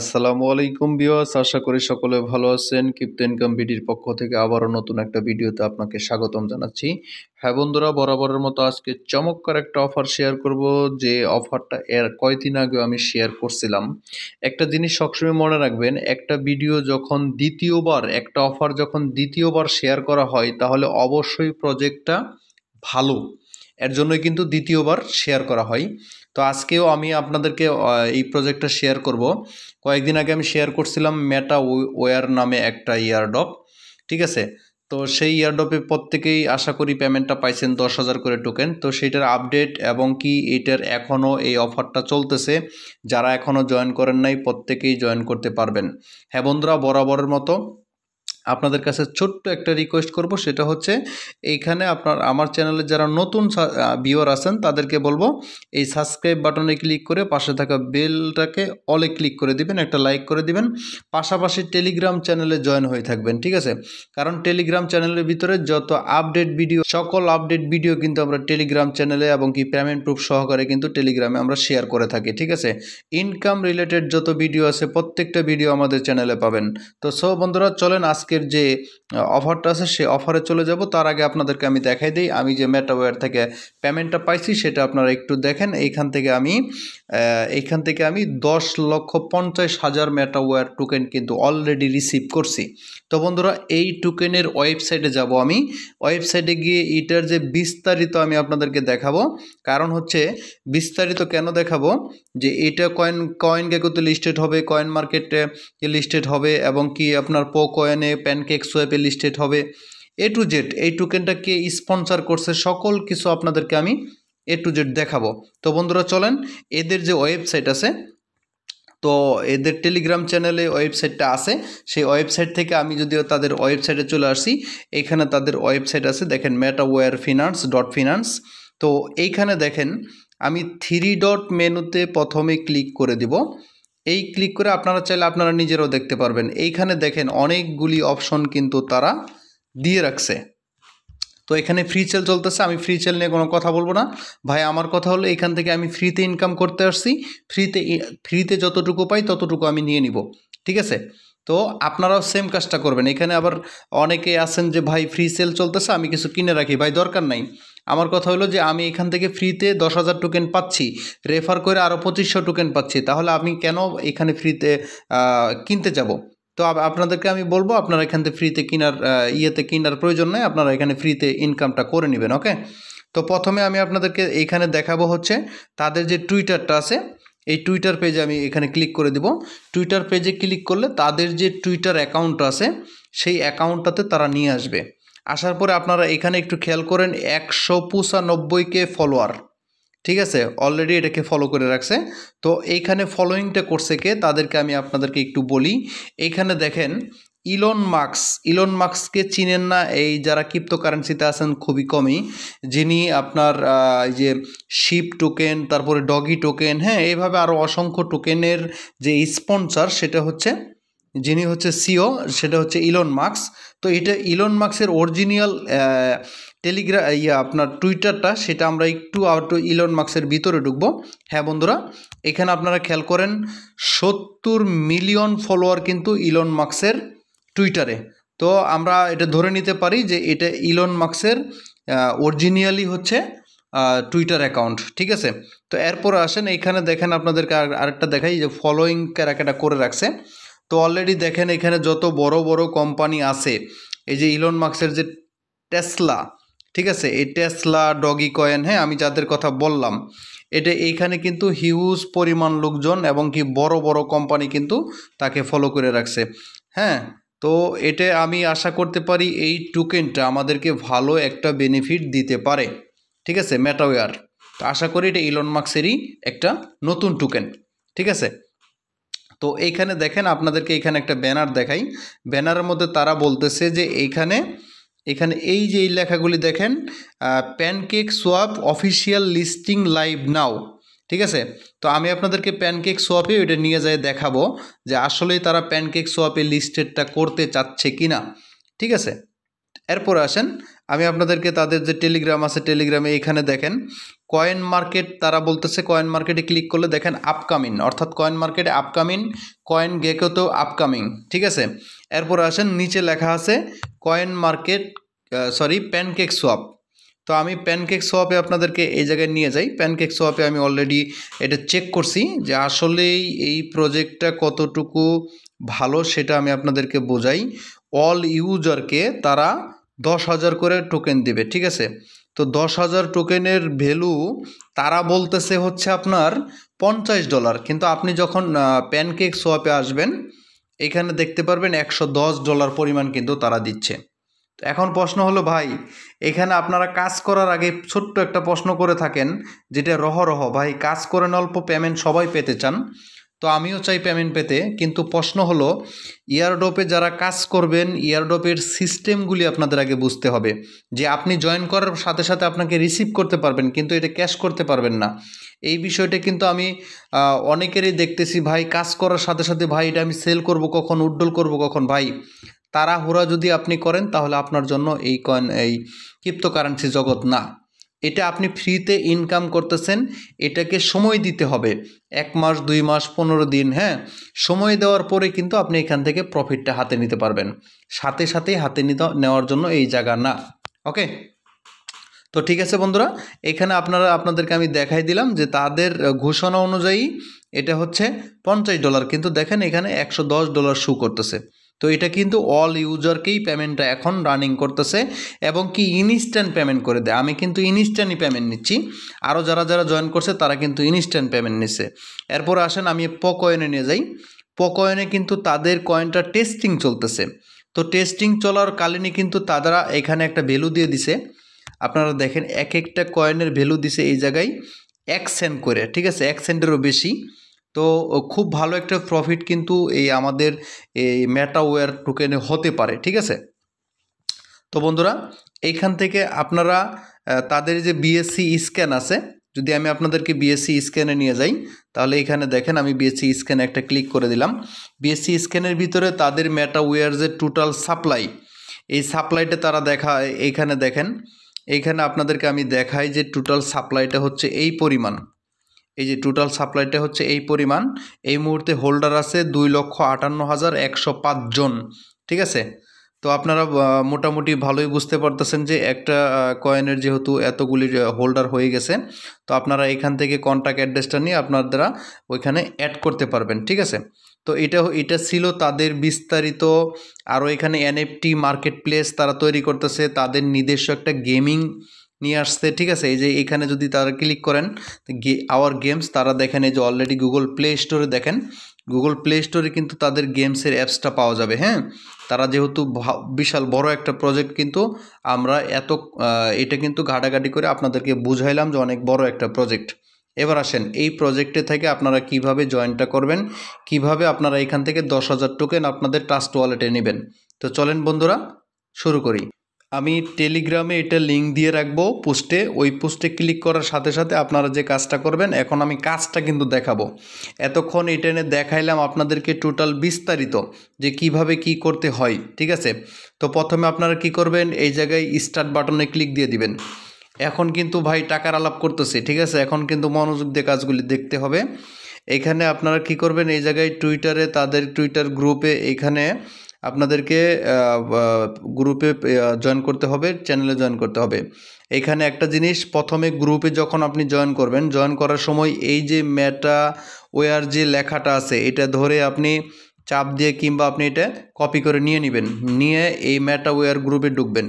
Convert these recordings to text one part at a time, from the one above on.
আসসালামু আলাইকুম বিওয়াস আশা করি সকলে ভালো আছেন। কিপ্তো ইনকাম বিডির পক্ষ থেকে আবারও নতুন একটা ভিডিওতে আপনাকে স্বাগতম জানাচ্ছি। হ্যাঁ বন্ধুরা, বরাবরের মতো আজকে চমৎকার একটা অফার শেয়ার করব, যে অফারটা এর কয়দিন আগে আমি শেয়ার করছিলাম। একটা জিনিস সবসময় মনে রাখবেন, একটা ভিডিও যখন দ্বিতীয়বার, একটা অফার যখন দ্বিতীয়বার শেয়ার করা হয়, তাহলে অবশ্যই প্রজেক্টটা ভালো। এর জন্যই কিন্তু দ্বিতীয়বার শেয়ার করা হয়। তো আজকেও আমি আপনাদেরকে এই প্রজেক্টটা শেয়ার করব। কয়েকদিন আগে আমি শেয়ার করছিলাম মেটা ওয়ার নামে একটা ইয়ারডপ ঠিক আছে? তো সেই ইয়ারডপে প্রত্যেকেই আশা করি পেমেন্টটা পাইছেন দশ হাজার করে টোকেন তো সেইটার আপডেট এবং কি এটার এখনও এই অফারটা চলতেছে, যারা এখনও জয়েন করেন নাই, প্রত্যেকেই জয়েন করতে পারবেন। হ্যাঁ বন্ধুরা, বরাবরের মতো আপনাদের কাছে ছোট্ট একটা রিকোয়েস্ট করব, সেটা হচ্ছে এইখানে আপনার, আমার চ্যানেলে যারা নতুন ভিউয়ার আছেন, তাদেরকে বলব, এই সাবস্ক্রাইব বাটনে ক্লিক করে পাশে থাকা বেলটাকে অলে ক্লিক করে দিবেন, একটা লাইক করে দিবেন। পাশাপাশি টেলিগ্রাম চ্যানেলে জয়েন হয়ে থাকবেন, ঠিক আছে? কারণ টেলিগ্রাম চ্যানেলের ভিতরে যত আপডেট ভিডিও সকল আপডেট ভিডিও কিন্তু আমরা টেলিগ্রাম চ্যানেলে এবং কি পেমেন্ট প্রুফ সহকারে কিন্তু টেলিগ্রামে আমরা শেয়ার করে থাকি, ঠিক আছে? ইনকাম রিলেটেড যত ভিডিও আছে, প্রত্যেকটা ভিডিও আমাদের চ্যানেলে পাবেন। তো সব বন্ধুরা, চলেন আজকে আজকের যে অফারটা আছে সে অফারে চলে যাব। তার আগে আপনাদেরকে আমি দেখাই দিই। আমি যে মেটাওয়্যার থেকে পেমেন্টটা পাইছি সেটা আপনারা একটু দেখেন। এইখান থেকে আমি এইখান থেকে আমি দশ লক্ষ পঞ্চাশ হাজার মেটাওয়্যার টোকেন কিন্তু অলরেডি রিসিভ করছি। তো বন্ধুরা, এই টোকেনের ওয়েবসাইটে যাব আমি। ওয়েবসাইটে গিয়ে এটার যে বিস্তারিত আমি আপনাদেরকে দেখাবো, কারণ হচ্ছে বিস্তারিত কেন দেখাবো? যে এটা কয়েন কয়েন গেকোতে লিস্টেড হবে কয়েন মার্কেটে লিস্টেড হবে, এবং কি আপনার পো কয়েনে প্যানকেক সোয়েপে লিস্টেড হবে। এ টু জেড এই টোকেনটা কে স্পন্সার করছে, সকল কিছু আপনাদেরকে আমি এ টু জেড দেখাবো। তো বন্ধুরা, চলেন, এদের যে ওয়েবসাইট আছে তো এদের টেলিগ্রাম চ্যানেলে ওয়েবসাইটটা আছে। সেই ওয়েবসাইট থেকে আমি যদিও তাদের ওয়েবসাইটে চলে আসি এখানে তাদের ওয়েবসাইট আছে। দেখেন মেটাওয়্যার ফিনান্স ডট ফিনান্স তো এইখানে দেখেন, আমি থ্রি ডট মেনুতে প্রথমে ক্লিক করে দিব। এই ক্লিক করে আপনারা চাইলে আপনারা নিজেরাও দেখতে পারবেন। এইখানে দেখেন অনেকগুলি অপশন কিন্তু তারা দিয়ে রাখছে। তো এখানে ফ্রি সেল চলতেছে, আমি ফ্রি সেল নিয়ে কোনো কথা বলব না। ভাই, আমার কথা হলো এখান থেকে আমি ফ্রিতে ইনকাম করতে আসছি ফ্রিতে ফ্রিতে যতটুকু পাই ততটুকু আমি নিয়ে নিব, ঠিক আছে? তো আপনারাও সেম কাজটা করবেন। এখানে আবার অনেকে আছেন যে, ভাই ফ্রি সেল চলতেছে, আমি কিছু কিনে রাখি। ভাই, দরকার নাই। আমার কথা হলো যে, আমি এখান থেকে ফ্রিতে দশ হাজার টোকেন পাচ্ছি রেফার করে আরও পঁচিশশো টোকেন পাচ্ছি। তাহলে আমি কেন এখানে ফ্রিতে কিনতে যাব? তো আপনাদেরকে আমি বলব, আপনারা এখান থেকে ফ্রিতে কেনার ইয়েতে কেনার প্রয়োজন নেই, আপনারা এখানে ফ্রিতে ইনকামটা করে নেবেন ওকে তো প্রথমে আমি আপনাদেরকে এইখানে দেখাবো হচ্ছে, তাদের যে টুইটারটা আছে, এই টুইটার পেজে আমি এখানে ক্লিক করে দিব। টুইটার পেজে ক্লিক করলে তাদের যে টুইটার অ্যাকাউন্ট আছে, সেই অ্যাকাউন্টটাতে তারা নিয়ে আসবে। আসার পরে আপনারা এখানে একটু খেয়াল করেন, একশো পঁচানব্বইকে ফলোয়ার ঠিক আছে? অলরেডি এটাকে ফলো করে রাখছে। তো এইখানে ফলোয়িংটা করছে কে? তাদেরকে আমি আপনাদেরকে একটু বলি। এইখানে দেখেন ইলন মার্কস ইলন মার্কসকে চিনেন না এই যারা ক্রিপ্টো কারেন্সিতে আছেন খুবই কমই। যিনি আপনার এই যে শিপ টোকেন তারপরে ডগি টোকেন হ্যাঁ এইভাবে আরও অসংখ্য টোকেনের যে স্পন্সার সেটা হচ্ছে যিনি হচ্ছে সিও, সেটা হচ্ছে ইলন মার্কস। তো এটা ইলন মার্কসের অরিজিনাল টেলিগ্রা ইয়া আপনার টুইটারটা, সেটা আমরা একটু আউট ইলন মার্কসের ভিতরে ঢুকবো। হ্যাঁ বন্ধুরা, এখানে আপনারা খেয়াল করেন, সত্তর মিলিয়ন ফলোয়ার কিন্তু ইলন মার্কসের টুইটারে। তো আমরা এটা ধরে নিতে পারি যে এটা ইলন মার্কসের অরিজিনালি হচ্ছে টুইটার অ্যাকাউন্ট ঠিক আছে? তো এরপর আসেন, এখানে দেখেন আপনাদেরকে আরেকটা দেখাই যে ফলোয়িং ক্যারাকেটা করে রাখছে। তো অলরেডি দেখেন এখানে যত বড় বড় কোম্পানি আছে, এই যে ইলন মার্কসের যে টেসলা ঠিক আছে? এই টেসলা ডগি কয়েন হ্যাঁ আমি যাদের কথা বললাম, এটা এইখানে কিন্তু হিউজ পরিমাণ লোকজন এবং কি বড় বড় কোম্পানি কিন্তু তাকে ফলো করে রাখছে। হ্যাঁ তো এটা আমি আশা করতে পারি এই টোকেনটা আমাদেরকে ভালো একটা বেনিফিট দিতে পারে। ঠিক আছে? মেটাওয়ার তো আশা করি এটা ইলন মার্কসেরই একটা নতুন টোকেন ঠিক আছে? তো এইখানে দেখেন আপনাদেরকে এখানে একটা ব্যানার দেখাই। ব্যানারের মধ্যে তারা বলতেছে যে এইখানে, এখানে এই যে এই লেখাগুলি দেখেন pancake swap official listing live now ঠিক আছে? তো আমি আপনাদেরকে প্যানকেক সোয়াপে ওইটা নিয়ে যায় দেখাবো যে আসলেই তারা প্যানকেক সোয়াপে লিস্টেডটা করতে চাচ্ছে কি না ঠিক আছে? এরপরে আসেন, আমি আপনাদেরকে তাদের যে টেলিগ্রাম আছে টেলিগ্রামে এখানে দেখেন কয়েন মার্কেট তারা বলতেছে কয়েন মার্কেটে ক্লিক করলে দেখেন আপকামিং অর্থাৎ কয়েন মার্কেটে আপকামিং কয়েন গেকেও আপকামিং ঠিক আছে? এরপর আসেন, নিচে লেখা আছে coin market sorry pancake swap তো আমি প্যানকেক সোয়াপে আপনাদেরকে এই জায়গায় নিয়ে যাই। প্যানকেক সোয়াপে আমি অলরেডি এটা চেক করছি যে আসলেই এই প্রজেক্টটা কতটুকু ভালো সেটা আমি আপনাদেরকে বোঝাই। অল ইউজারকে তারা দশ হাজার করে টোকেন দিবে, ঠিক আছে? তো দশ হাজার টোকেনের ভ্যালু তারা বলতেছে হচ্ছে আপনার পঞ্চাশ ডলার কিন্তু আপনি যখন প্যানকেক সোয়াপে আসবেন, এখানে দেখতে পারবেন একশো দশ ডলার পরিমাণ কিন্তু তারা দিচ্ছে। এখন প্রশ্ন হলো, ভাই, এখানে আপনারা কাজ করার আগে ছোট্ট একটা প্রশ্ন করে থাকেন, যেটা রহ রহ, ভাই, কাজ করেন অল্প পেমেন্ট সবাই পেতে চান। তো আমিও চাই পেমেন্ট পেতে, কিন্তু প্রশ্ন হলো ইয়ারডোপে যারা কাজ করবেন ইয়ারডোপের সিস্টেমগুলি আপনাদের আগে বুঝতে হবে। যে আপনি জয়েন করার সাথে সাথে আপনাকে রিসিভ করতে পারবেন, কিন্তু এটা ক্যাশ করতে পারবেন না। এই বিষয়টা কিন্তু আমি অনেকেরই দেখতেছি, ভাই, কাজ করার সাথে সাথে, ভাই, এটা আমি সেল করব কখন, উড্ডল করব কখন? ভাই, তাড়াহুড়া যদি আপনি করেন, তাহলে আপনার জন্য এই কয়েন এই ক্রিপ্টোকারেন্সি জগৎ না। এটা আপনি ফ্রিতে ইনকাম করতেছেন, এটাকে সময় দিতে হবে। এক মাস, দুই মাস, পনেরো দিন হ্যাঁ? সময় দেওয়ার পরে কিন্তু আপনি এখান থেকে প্রফিটটা হাতে নিতে পারবেন। সাথে সাথেই হাতে নিতে, নেওয়ার জন্য এই জায়গা না। ওকে তো ঠিক আছে বন্ধুরা, এখানে আপনারা, আপনাদেরকে আমি দেখাই দিলাম যে তাদের ঘোষণা অনুযায়ী এটা হচ্ছে পঞ্চাশ ডলার কিন্তু দেখেন এখানে একশো দশ ডলার শু করতেছে। তো এটা কিন্তু অল ইউজারকেই পেমেন্টটা এখন রানিং করতেছে এবং কি ইনস্ট্যান্ট পেমেন্ট করে দেয়। আমি কিন্তু ইনস্ট্যান্টই পেমেন্ট নিচ্ছি। আরও যারা যারা জয়েন করছে, তারা কিন্তু ইনস্ট্যান্ট পেমেন্ট নিচ্ছে। এরপর আসেন, আমি পকয়েনে নিয়ে যাই। পকয়েনে কিন্তু তাদের কয়েনটা টেস্টিং চলতেছে। তো টেস্টিং চলার কালীনই কিন্তু তারা এখানে একটা ভ্যালু দিয়ে দিছে। আপনারা দেখেন, এক একটা কয়েনের ভ্যালু দিছে এই জায়গায় এক সেন্ট করে, ঠিক আছে? এক সেন্টেরও বেশি। তো খুব ভালো একটা প্রফিট কিন্তু এই আমাদের এই ম্যাটাওয়্যার টোকেনে হতে পারে, ঠিক আছে? তো বন্ধুরা, এইখান থেকে আপনারা তাদের যে বিএসসি স্ক্যান আছে, যদি আমি আপনাদেরকে বিএসসি স্ক্যানে নিয়ে যাই, তাহলে এখানে দেখেন আমি বিএসসি স্ক্যানে একটা ক্লিক করে দিলাম। বিএসসি স্ক্যানের ভিতরে তাদের ম্যাটাওয়্যার যে টোটাল সাপ্লাই এই সাপ্লাইটা তারা দেখা এইখানে দেখেন। এইখানে আপনাদেরকে আমি দেখাই যে টোটাল সাপ্লাইটা হচ্ছে এই পরিমাণ। এই যে টোটাল সাপ্লাইটা হচ্ছে এই পরিমাণ, এই মুহূর্তে হোল্ডার আছে দুই লক্ষ আটান্ন হাজার একশো পাঁচজন ঠিক আছে? তো আপনারা মোটামুটি ভালোই বুঝতে পারতেছেন যে একটা কয়েনের যেহেতু এতগুলি হোল্ডার হয়ে গেছে, তো আপনারা এখান থেকে কন্ট্যাক্ট অ্যাড্রেসটা নিয়ে আপনারা ওইখানে অ্যাড করতে পারবেন, ঠিক আছে? তো এটা এটা ছিল তাদের বিস্তারিত আরও এখানে এনএফটি মার্কেট প্লেস তারা তৈরি করতেছে, তাদের নিজস্ব একটা গেমিং নিয়ে আসছে, ঠিক আছে? এই যে এখানে যদি তারা ক্লিক করেন আওয়ার গেমস তারা দেখেন এই যে অলরেডি গুগল প্লে স্টোরে দেখেন গুগল প্লে স্টোরে কিন্তু তাদের গেমসের অ্যাপসটা পাওয়া যাবে হ্যাঁ? তারা যেহেতু বিশাল বড় একটা প্রজেক্ট কিন্তু আমরা এত এটা কিন্তু ঘাটাঘাটি করে আপনাদেরকে বুঝাইলাম যে অনেক বড় একটা প্রজেক্ট এবার আসেন, এই প্রজেক্টে থেকে আপনারা কীভাবে জয়েনটা করবেন? কীভাবে আপনারা এখান থেকে দশ হাজার টোকেন আপনাদের ট্রাস্ট ওয়ালেটে নেবেন? তো চলেন বন্ধুরা, শুরু করি। আমি টেলিগ্রামে এটা লিঙ্ক দিয়ে রাখব পোস্টে ওই পোস্টে ক্লিক করার সাথে সাথে আপনারা যে কাজটা করবেন, এখন আমি কাজটা কিন্তু দেখাবো। এতক্ষণ এটা এনে দেখাইলাম আপনাদেরকে টোটাল বিস্তারিত যে কীভাবে কি করতে হয়, ঠিক আছে? তো প্রথমে আপনারা কি করবেন, এই জায়গায় স্টার্ট বাটনে ক্লিক দিয়ে দিবেন। এখন কিন্তু ভাই টাকার আলাপ করতেছে, ঠিক আছে? এখন কিন্তু মনোযোগ দিয়ে কাজগুলি দেখতে হবে। এখানে আপনারা কি করবেন, এই জায়গায় টুইটারে তাদের টুইটার গ্রুপে এখানে আপনাদেরকে গ্রুপে জয়েন করতে হবে চ্যানেলে জয়েন করতে হবে। এখানে একটা জিনিস, প্রথমে গ্রুপে যখন আপনি জয়েন করবেন জয়েন করার সময় এই যে ম্যাটা ওয়ার যে লেখাটা আছে, এটা ধরে আপনি চাপ দিয়ে কিংবা আপনি এটা কপি করে নিয়ে নেবেন। নিয়ে এই ম্যাটা ওয়ার গ্রুপে ঢুকবেন।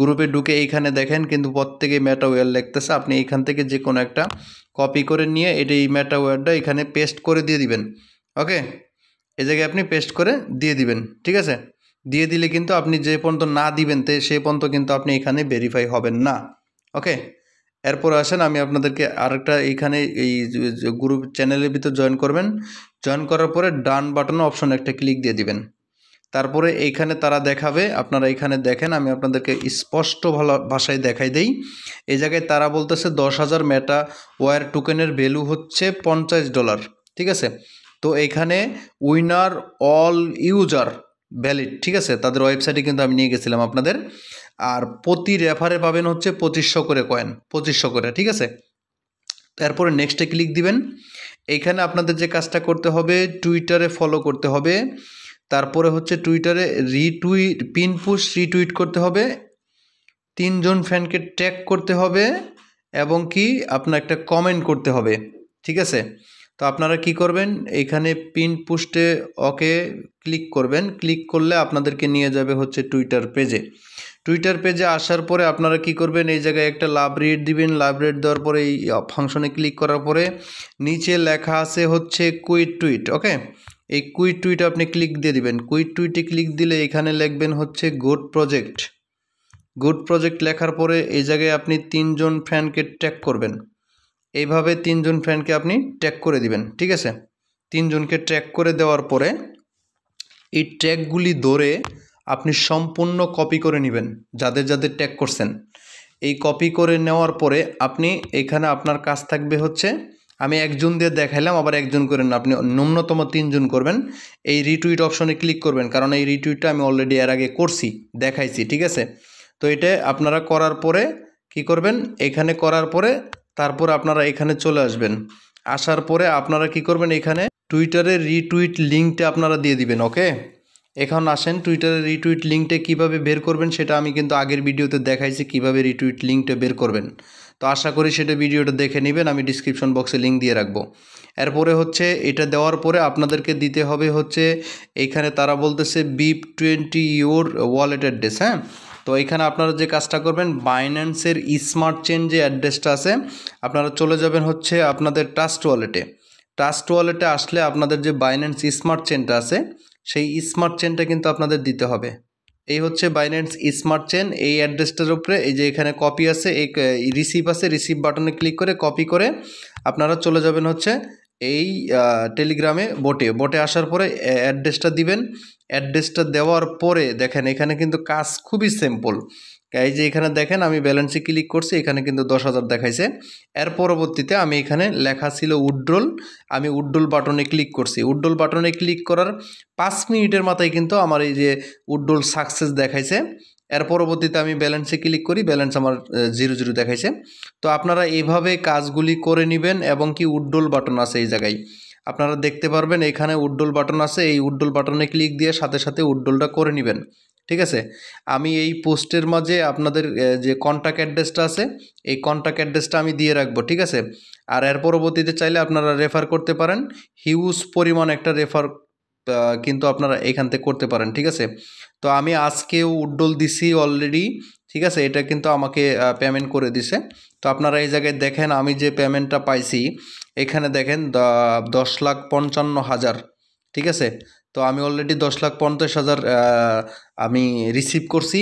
গ্রুপে ঢুকে এইখানে দেখেন, কিন্তু প্রত্যেকে ম্যাটা ওয়ার লিখতেছে, আপনি এইখান থেকে যে কোনো একটা কপি করে নিয়ে, এটা এই ম্যাটা ওয়ারটা এখানে পেস্ট করে দিয়ে দিবেন। ওকে এই জায়গায় আপনি পেস্ট করে দিয়ে দিবেন, ঠিক আছে? দিয়ে দিলে কিন্তু আপনি যে পর্যন্ত না দিবেন তে, সে পর্যন্ত কিন্তু আপনি এখানে ভেরিফাই হবেন না ওকে এরপর আসেন, আমি আপনাদেরকে আরেকটা এইখানে এই গ্রুপ চ্যানেলের ভিতর জয়েন করবেন। জয়েন করার পরে ডান বাটন অপশন একটা ক্লিক দিয়ে দিবেন। তারপরে এইখানে তারা দেখাবে, আপনারা এখানে দেখেন, আমি আপনাদেরকে স্পষ্ট ভালো ভাষায় দেখাই দেই। এই জায়গায় তারা বলতেছে দশ হাজার মেটা ওয়ার টোকেনের ভ্যালু হচ্ছে পঞ্চাশ ডলার ঠিক আছে? তো এখানে উইনার অল ইউজার ভ্যালিড ঠিক আছে? তাদের ওয়েবসাইটে কিন্তু আমি নিয়ে গেছিলাম আপনাদের। আর প্রতি রেফারে পাবেন হচ্ছে পঁচিশশো করে কয়েন পঁচিশশো করে, ঠিক আছে? তারপরে নেক্সটে ক্লিক দিবেন। এইখানে আপনাদের যে কাজটা করতে হবে টুইটারে ফলো করতে হবে। তারপরে হচ্ছে টুইটারে রিটুইট পিন পুশ রিটুইট করতে হবে। তিনজন ফ্যানকে ট্যাগ করতে হবে এবং কি? আপনার একটা কমেন্ট করতে হবে, ঠিক আছে? তো আপনারা কি করবেন? এখানে পিন পুস্টে ওকে ক্লিক করবেন। ক্লিক করলে আপনাদেরকে নিয়ে যাবে হচ্ছে টুইটার পেজে টুইটার পেজে আসার পরে আপনারা কি করবেন? এই জায়গায় একটা লাভ রেট দিবেন। লাভ রেট দেওয়ার পরে এই ফাংশনে ক্লিক করার পরে নিচে লেখা আছে হচ্ছে কুইট টুইট ওকে এই কুইট টুইট আপনি ক্লিক দিয়ে দিবেন। কুইট টুইটে ক্লিক দিলে এখানে লিখবেন হচ্ছে গুড প্রজেক্ট গুড প্রজেক্ট লেখার পরে এই জায়গায় আপনি তিনজন ফ্যানকে ট্যাগ করবেন। এইভাবে তিনজন ফ্যানকে আপনি ট্র্যাক করে দিবেন, ঠিক আছে? তিনজনকে ট্র্যাক করে দেওয়ার পরে এই ট্র্যাকগুলি ধরে আপনি সম্পূর্ণ কপি করে নেবেন, যাদের যাদের ট্যাগ করছেন। এই কপি করে নেওয়ার পরে আপনি এখানে আপনার কাজ থাকবে হচ্ছে, আমি একজন দিয়ে দেখাইলাম, আবার একজন করেন আপনি ন্যূনতম তিনজন করবেন। এই রিটুইট অপশনে ক্লিক করবেন, কারণ এই রিটুইটটা আমি অলরেডি এর আগে করছি, দেখাইছি, ঠিক আছে? তো এটা আপনারা করার পরে কি করবেন? এখানে করার পরে তারপর আপনারা এখানে চলে আসবেন। আসার পরে আপনারা কি করবেন এখানে? টুইটারে রিটুইট লিঙ্কটা আপনারা দিয়ে দিবেন ওকে এখন আসেন টুইটারে রিটুইট লিঙ্কটা কীভাবে বের করবেন সেটা আমি কিন্তু আগের ভিডিওতে দেখাইছি, কীভাবে রিটুইট লিঙ্কটা বের করবেন। তো আশা করি সেটা ভিডিওটা দেখে নেবেন, আমি ডিসক্রিপশন বক্সে লিঙ্ক দিয়ে রাখব। এরপরে হচ্ছে, এটা দেওয়ার পরে আপনাদেরকে দিতে হবে হচ্ছে, এখানে তারা বলতেছে BEP twenty your wallet address হ্যাঁ? তো এখানে আপনারা যে কাজটা করবেন বাইন্যান্সের স্মার্ট চেন যে অ্যাড্রেসটা আছে। আপনারা চলে যাবেন হচ্ছে আপনাদের ট্রাস্ট ওয়ালেটে ট্রাস্ট ওয়ালেটে আসলে আপনাদের যে বাইন্যান্স স্মার্ট চেনটা আছে, সেই স্মার্ট চেনটা কিন্তু আপনাদের দিতে হবে। এই হচ্ছে বাইন্যান্স স্মার্ট চেন এই অ্যাড্রেসটার উপরে এই যে এখানে কপি আছে, এই রিসিভ আছে রিসিভ বাটনে ক্লিক করে কপি করে আপনারা চলে যাবেন হচ্ছে এই টেলিগ্রামে বোটে বোটে আসার পরে অ্যাড্রেসটা দিবেন। অ্যাড্রেসটা দেওয়ার পরে দেখেন, এখানে কিন্তু কাজ খুবই সিম্পল। এই যে এখানে দেখেন, আমি ব্যালেন্সে ক্লিক করছি, এখানে কিন্তু দশ হাজার দেখাইছে। এর পরবর্তীতে আমি এখানে লেখা ছিল উড্রোল, আমি উড্রোল বাটনে ক্লিক করছি। উড্রোল বাটনে ক্লিক করার পাঁচ মিনিটের মাথায় কিন্তু আমার এই যে উড্রোল সাকসেস দেখাইছে। এর পরবর্তীতে আমি ব্যালেন্সে ক্লিক করি ব্যালেন্স আমার জিরো জিরো দেখাইছে। তো আপনারা এইভাবে কাজগুলি করে নেবেন এবং কি উড্ডোল বাটন আছে এই জায়গায়। আপনারা দেখতে পারবেন এখানে উড্ডোল বাটন আছে, এই উড্ডোল বাটনে ক্লিক দিয়ে সাথে সাথে উড্ডোলটা করে নেবেন। ঠিক আছে? আমি এই পোস্টের মাঝে আপনাদের যে কন্ট্যাক্ট অ্যাড্রেসটা আছে, এই কন্ট্যাক্ট অ্যাড্রেসটা আমি দিয়ে রাখব, ঠিক আছে? আর এর পরবর্তীতে চাইলে আপনারা রেফার করতে পারেন। হিউজ পরিমাণ একটা রেফার কিন্তু আপনারা এখান থেকে করতে পারেন, ঠিক আছে? তো আমি আজকেও উড্ডোল দিছি অলরেডি ঠিক আছে? এটা কিন্তু আমাকে পেমেন্ট করে দিছে। তো আপনারা এই জায়গায় দেখেন, আমি যে পেমেন্টটা পাইছি, এখানে দেখেন দশ লাখ পঞ্চান্ন হাজার, ঠিক আছে? তো আমি অলরেডি দশ লাখ পঞ্চাশ হাজার আমি রিসিভ করছি,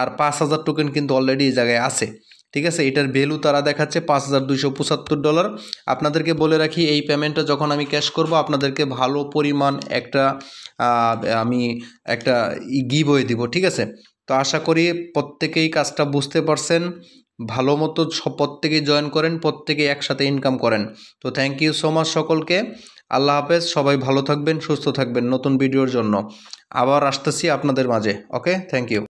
আর পাঁচ হাজার টোকেন কিন্তু অলরেডি এই জায়গায় আছে, ঠিক আছে? এটার ভ্যালু তারা দেখাচ্ছে পাঁচ হাজার দুইশো পঁচাত্তর ডলার আপনাদেরকে বলে রাখি, এই পেমেন্টটা যখন আমি ক্যাশ করব, আপনাদেরকে ভালো পরিমাণ একটা আমি একটা গিভ হয়ে দিব, ঠিক আছে? তো আশা করি প্রত্যেকেই কাজটা বুঝতে পারছেন। ভালো মতো সব প্রত্যেকেই জয়েন করেন, প্রত্যেকেই একসাথে ইনকাম করেন। তো থ্যাংক ইউ সো মাচ সকলকে। আল্লাহ হাফেজ, সবাই ভালো থাকবেন, সুস্থ থাকবেন নতুন ভিডিওর জন্য। আবার আসতেছি আপনাদের মাঝে ওকে থ্যাংক ইউ